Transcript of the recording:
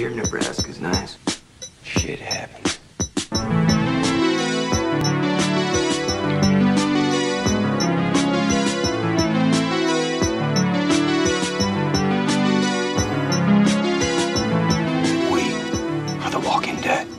Here in Nebraska is nice. Shit happens. We are the walking dead.